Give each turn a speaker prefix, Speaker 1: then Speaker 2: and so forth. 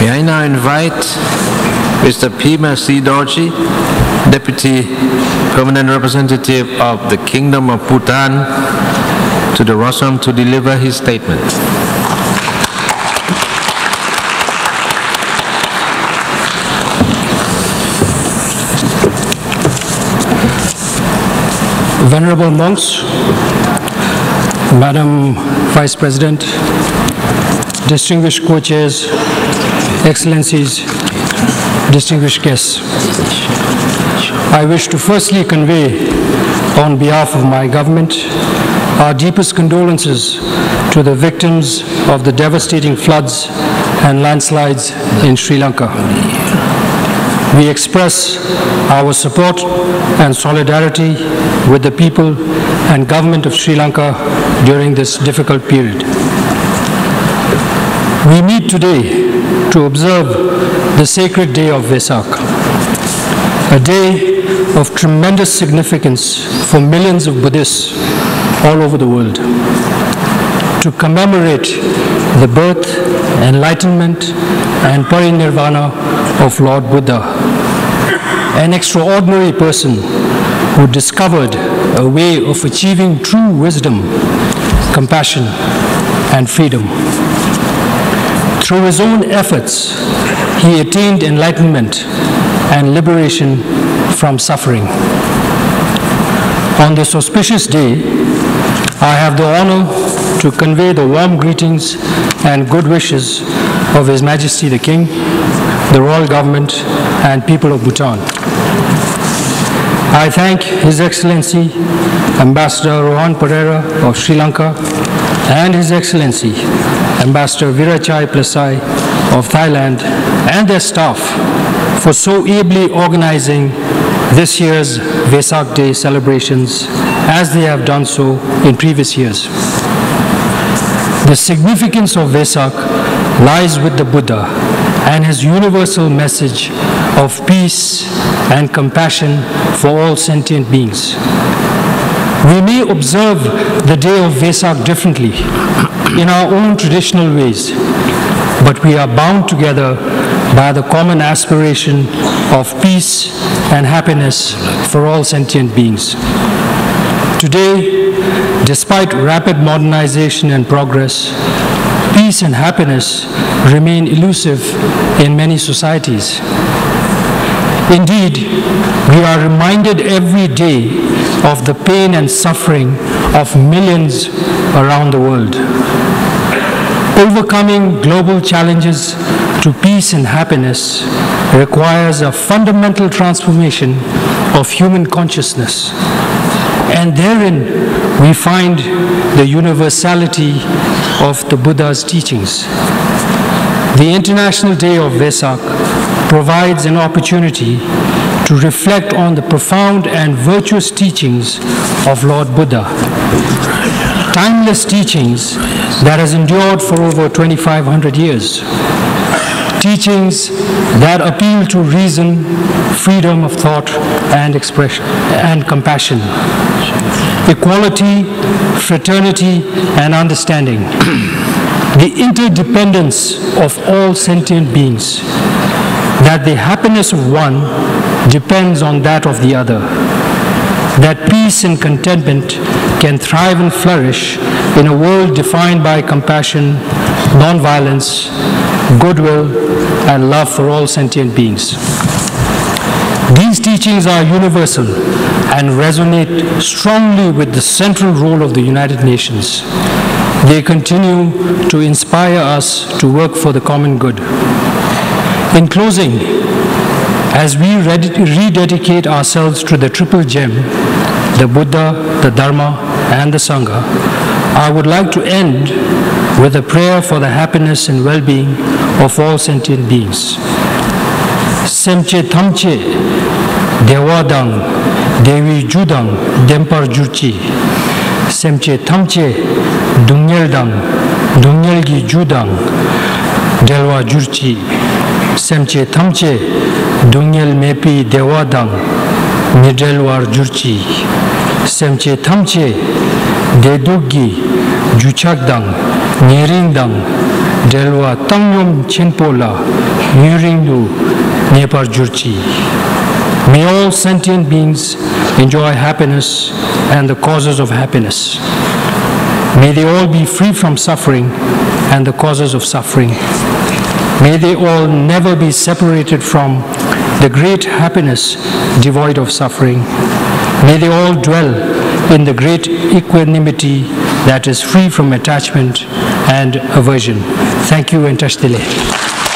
Speaker 1: May I now invite Mr. Pima C. Dorji, Deputy Permanent Representative of the Kingdom of Bhutan, to the rostrum to deliver his statement.
Speaker 2: Venerable monks, Madam Vice President, distinguished co-chairs, excellencies, distinguished guests. I wish to firstly convey, on behalf of my government, our deepest condolences to the victims of the devastating floods and landslides in Sri Lanka. We express our support and solidarity with the people and government of Sri Lanka during this difficult period. We meet today to observe the sacred day of Vesak, a day of tremendous significance for millions of Buddhists all over the world. To commemorate the birth, enlightenment, and parinirvana of Lord Buddha, an extraordinary person who discovered a way of achieving true wisdom, compassion, and freedom. Through his own efforts, he attained enlightenment and liberation from suffering. On this auspicious day, I have the honor to convey the warm greetings and good wishes of His Majesty the King, the royal government, and people of Bhutan. I thank His Excellency Ambassador Rohan Perera of Sri Lanka and His Excellency Ambassador Virachai Plasai of Thailand and their staff for so ably organizing this year's Vesak Day celebrations as they have done so in previous years. The significance of Vesak lies with the Buddha and his universal message of peace and compassion for all sentient beings. We may observe the day of Vesak differently in our own traditional ways, but we are bound together by the common aspiration of peace and happiness for all sentient beings. Today, despite rapid modernization and progress, peace and happiness remain elusive in many societies. Indeed, we are reminded every day of the pain and suffering of millions around the world. Overcoming global challenges to peace and happiness requires a fundamental transformation of human consciousness. And therein we find the universality of the Buddha's teachings. The International Day of Vesak provides an opportunity to reflect on the profound and virtuous teachings of Lord Buddha. Timeless teachings that has endured for over 2,500 years. Teachings that appeal to reason, freedom of thought and expression, and compassion, equality, fraternity, and understanding. the interdependence of all sentient beings, that the happiness of one depends on that of the other, that peace and contentment can thrive and flourish in a world defined by compassion, nonviolence, goodwill, and love for all sentient beings. These teachings are universal and resonate strongly with the central role of the United Nations. They continue to inspire us to work for the common good. In closing, as we rededicate ourselves to the triple gem, the Buddha, the Dharma, and the Sangha, I would like to end with a prayer for the happiness and well-being of all sentient beings. Semche Thamche Dewadang Devi Judang Dempar Jurchi Semche Thamche Dungyeldang Dungyelgi Judang Delwa Jurchi semche thamche dungyel mepi dewa dang nidrel war jurchi. Semche thamche dedugi gi juchak dang nyerin dang delwa tangyom chenpo la yuring du nepar jurchi. May all sentient beings enjoy happiness and the causes of happiness. May they all be free from suffering and the causes of suffering. May they all never be separated from the great happiness devoid of suffering. May they all dwell in the great equanimity that is free from attachment and aversion. Thank you and Tashi Delek.